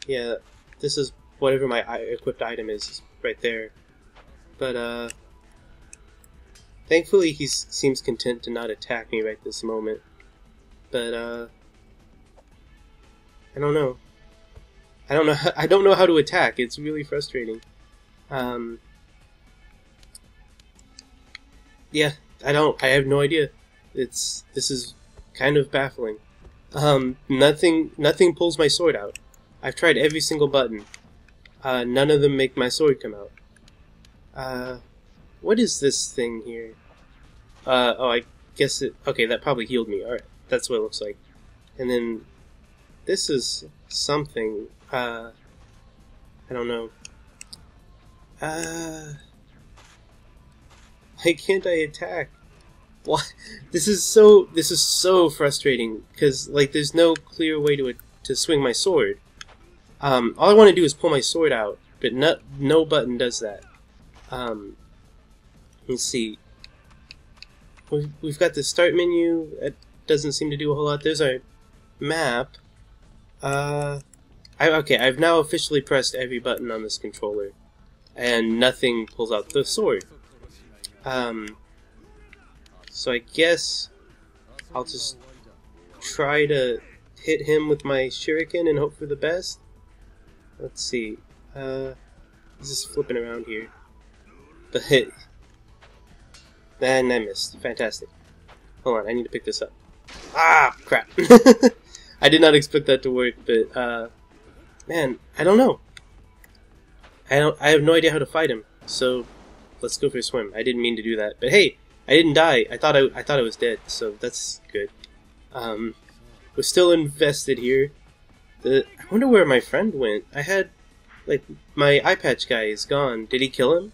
yeah, this is whatever my equipped item is right there. But, uh, thankfully he seems content to not attack me right this moment. But, uh, I don't know. I don't know. How, I don't know how to attack. It's really frustrating. Um, yeah, I don't. I have no idea. It's this is kind of baffling. Um, nothing. Nothing pulls my sword out. I've tried every single button. Uh, none of them make my sword come out. Uh, what is this thing here? Uh, oh, I guess it. Okay, that probably healed me. All right, that's what it looks like. And then this is something. Uh, I don't know. Uh, why can't I attack? Why? This is so. This is so frustrating because like there's no clear way to to swing my sword. Um, all I want to do is pull my sword out, but no, no button does that. Um, let's see. We've, got the start menu. Doesn't seem to do a whole lot. There's our map. Uh, I, okay, I've now officially pressed every button on this controller, and nothing pulls out the sword. Um, so I guess I'll just try to hit him with my shuriken and hope for the best. Let's see. Uh, he's just flipping around here. But hit. And I missed. Fantastic. Hold on, I need to pick this up. Ah, crap. I did not expect that to work, but, uh, man, I don't know. I don't, I have no idea how to fight him, so let's go for a swim. I didn't mean to do that, but hey, I didn't die. I thought I, I thought I was dead, so that's good. Um, we're still invested here. The, I wonder where my friend went. I had, like, my eye patch guy is gone. Did he kill him?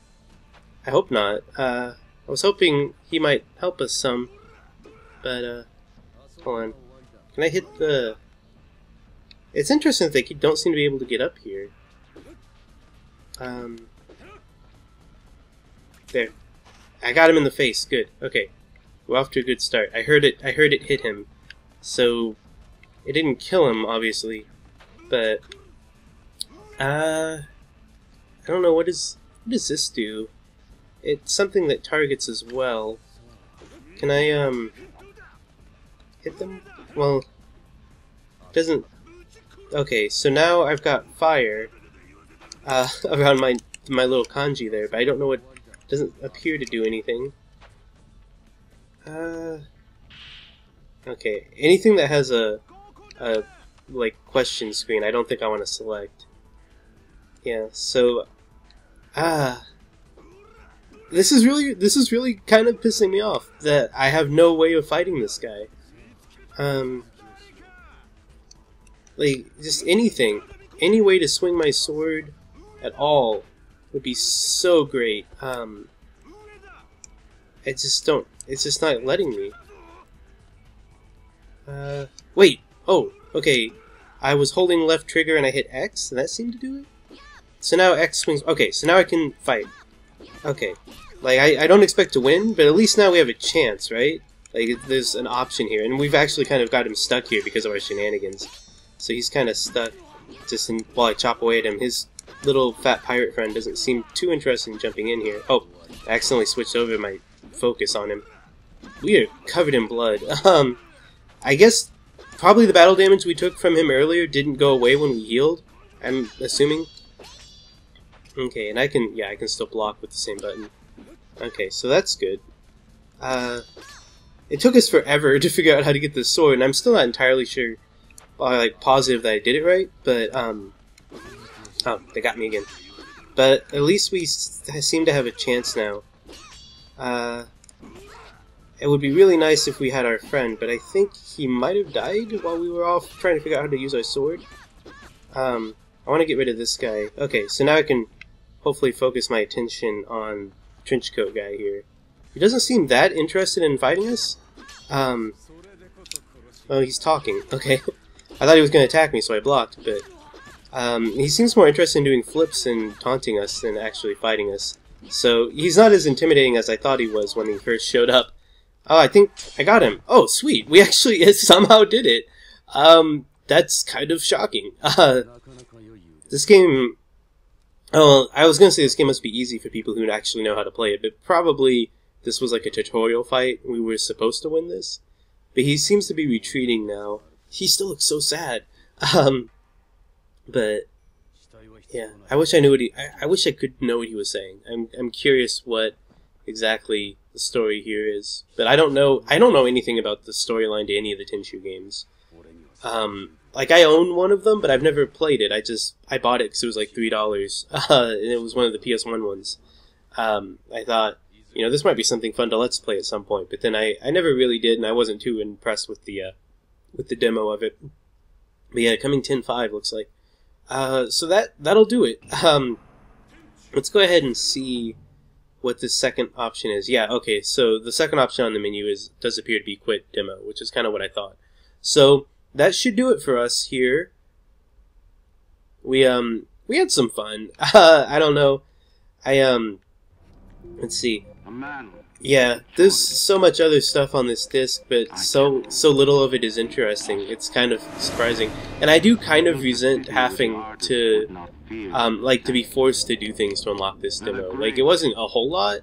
I hope not. Uh, I was hoping he might help us some, but, uh, on. Can I hit the... It's interesting that they don't seem to be able to get up here. Um, there. I got him in the face. Good. Okay. We're off to a good start. I heard it. I heard it hit him. So it didn't kill him, obviously, but uh, I don't know what does what does this do? It's something that targets as well. Can I um hit them? Well, doesn't. Okay, so now I've got fire uh, around my my little kanji there, but I don't know what doesn't appear to do anything. Uh, okay, anything that has a a like question screen, I don't think I want to select. Yeah, so ah, this is really this is really kind of pissing me off that I have no way of fighting this guy. Um, like just anything, any way to swing my sword at all would be so great. Um, I just don't. It's just not letting me. Uh, wait. Oh, okay. I was holding left trigger and I hit X, and that seemed to do it. So now X swings. Okay, so now I can fight. Okay. Like, I, I don't expect to win, but at least now we have a chance, right? Like, there's an option here, and we've actually kind of got him stuck here because of our shenanigans. So he's kind of stuck just in, while I chop away at him. His little fat pirate friend doesn't seem too interested in jumping in here. Oh, I accidentally switched over my focus on him. We are covered in blood. Um, I guess probably the battle damage we took from him earlier didn't go away when we healed. I'm assuming. Okay, and I can, yeah, I can still block with the same button. Okay, so that's good. Uh, it took us forever to figure out how to get this sword, and I'm still not entirely sure, uh, like, positive that I did it right, but, um, oh, they got me again. But at least we seem to have a chance now. Uh, it would be really nice if we had our friend, but I think he might have died while we were off trying to figure out how to use our sword. Um, I want to get rid of this guy. Okay, so now I can hopefully focus my attention on Trenchcoat guy here. He doesn't seem that interested in fighting us. Um, oh, he's talking. Okay. I thought he was going to attack me, so I blocked, but um, he seems more interested in doing flips and taunting us than actually fighting us. So he's not as intimidating as I thought he was when he first showed up. Oh, I think I got him. Oh, sweet. We actually somehow did it. Um, that's kind of shocking. Uh, this game... Oh, I was gonna say this game must be easy for people who actually know how to play it, but probably this was like a tutorial fight. We were supposed to win this. But he seems to be retreating now. He still looks so sad. Um, but yeah, I wish I knew what he. I, I, wish I could know what he was saying. I'm I'm curious what exactly the story here is, but I don't know. I don't know anything about the storyline to any of the Tenchu games. Um, like I own one of them, but I've never played it. I just I bought it because it was like three dollars, uh, and it was one of the PS One ones. Um, I thought you know, this might be something fun to let's play at some point. But then I, I never really did, and I wasn't too impressed with the uh, with the demo of it. But yeah, coming 10.5 looks like. Uh, so that that'll do it. Um, let's go ahead and see what the second option is. Yeah, okay. So the second option on the menu is does appear to be quit demo, which is kind of what I thought. So that should do it for us here. We um we had some fun. Uh, I don't know. I um let's see. Yeah, there's so much other stuff on this disc, but so so little of it is interesting. It's kind of surprising, and I do kind of resent having to um, like to be forced to do things to unlock this demo. Like it wasn't a whole lot,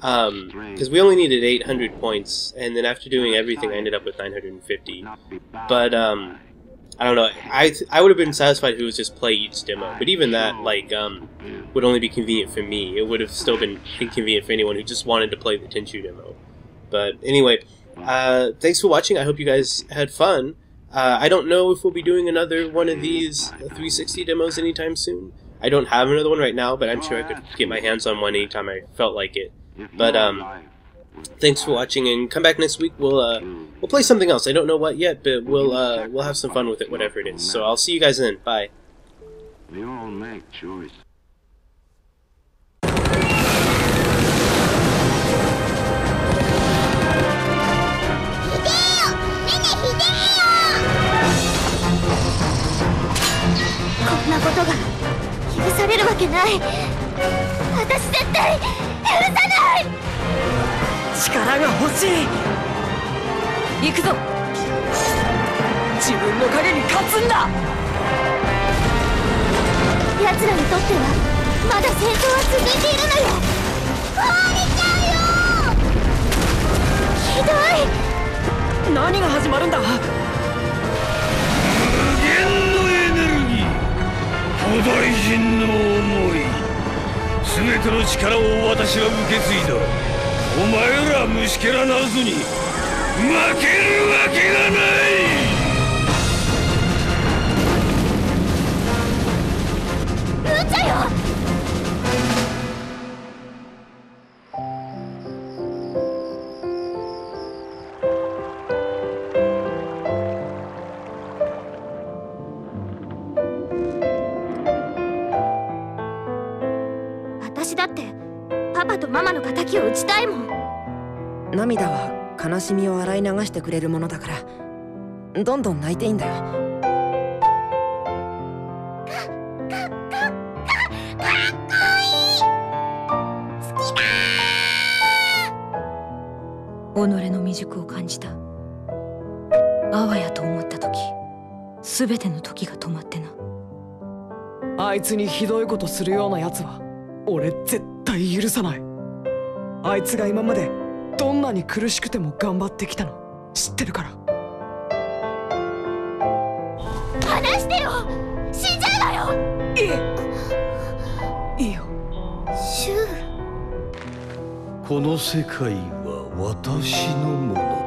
um, because we only needed 800 points, and then after doing everything, I ended up with 950. But um, I don't know. I I would have been satisfied if it was just play each demo, but even that like um would only be convenient for me. It would have still been inconvenient for anyone who just wanted to play the Tenchu demo. But anyway, uh, thanks for watching. I hope you guys had fun. Uh, I don't know if we'll be doing another one of these 360 demos anytime soon. I don't have another one right now, but I'm sure I could get my hands on one anytime I felt like it. But um, thanks for watching, and come back next week. We'll uh, we'll play something else. I don't know what yet, but we'll uh, we'll have some fun with it, whatever it is. So I'll see you guys then. Bye. We all make choices. こんなことが許されるわけない私絶対許さない 力が欲しい。行くぞ。自分の影に勝つんだ。奴らにとってはまだ戦争は続いているのよ。壊れちゃうよ。ひどい。何が始まるんだ。無限のエネルギー。古代人の思い。全ての力を私は受け継いだお前ら虫けらなずに負けるわけがない！涙は悲しみを洗い流してくれるものだから。どんどん泣いていいんだよ。己の未熟を感じた。あわやと思った時。全ての時が止まってな。あいつにひどいことするようなやつは俺絶対許さない。あいつが今までどんなに苦しくても頑張ってきたの？知ってるから。話してよ！死んじゃうわよ！いいいいよ。シュウこの世界は私のもの